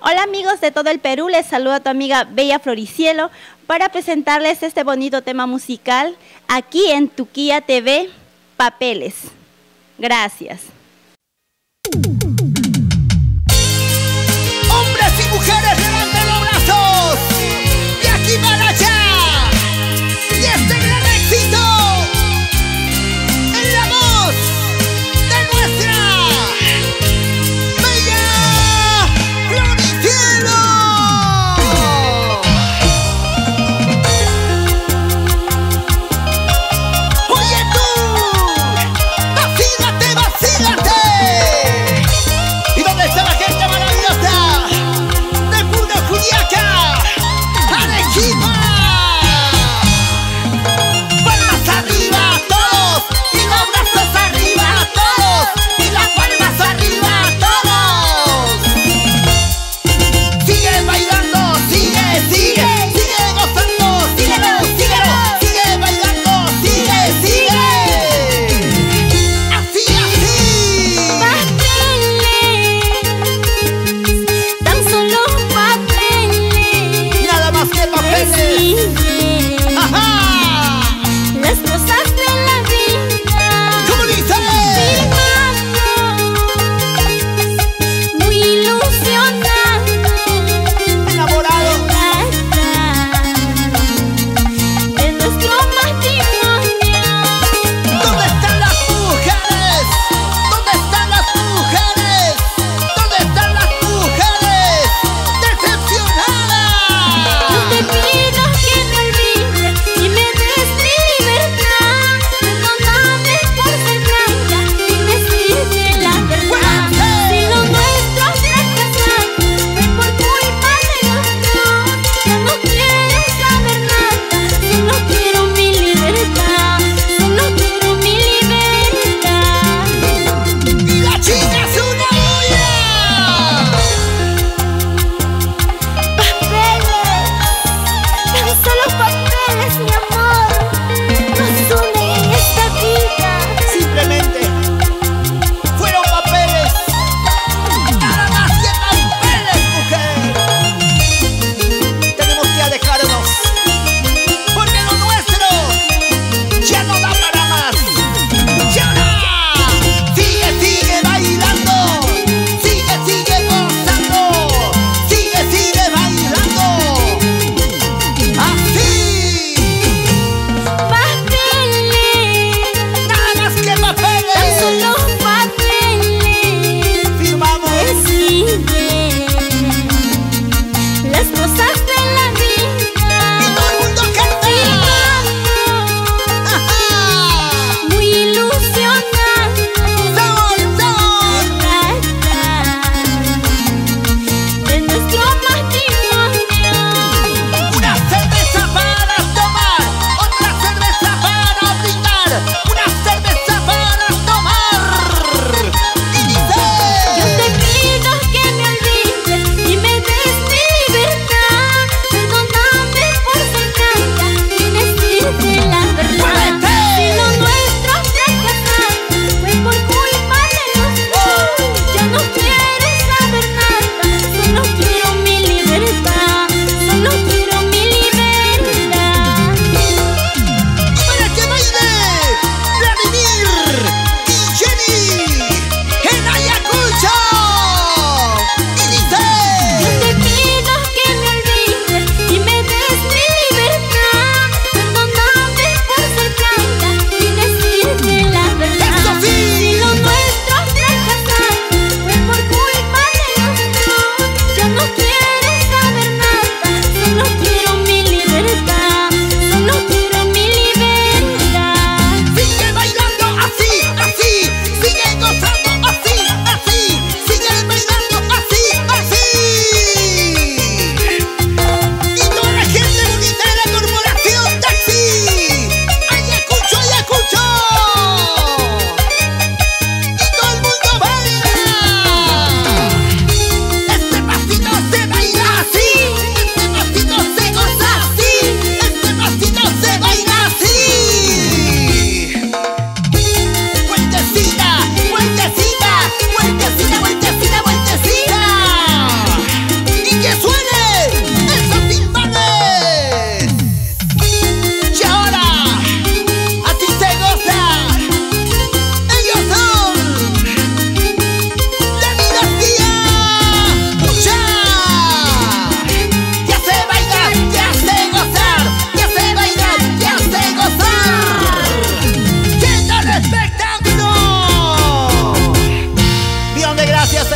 Hola amigos de todo el Perú, les saluda tu amiga Bella Floricielo para presentarles este bonito tema musical aquí en Tuquía TV, Papeles. Gracias.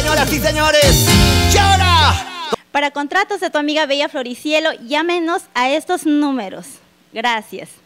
Señoras y señores. Para contratos de tu amiga Bella Floricielo, llámenos a estos números. Gracias.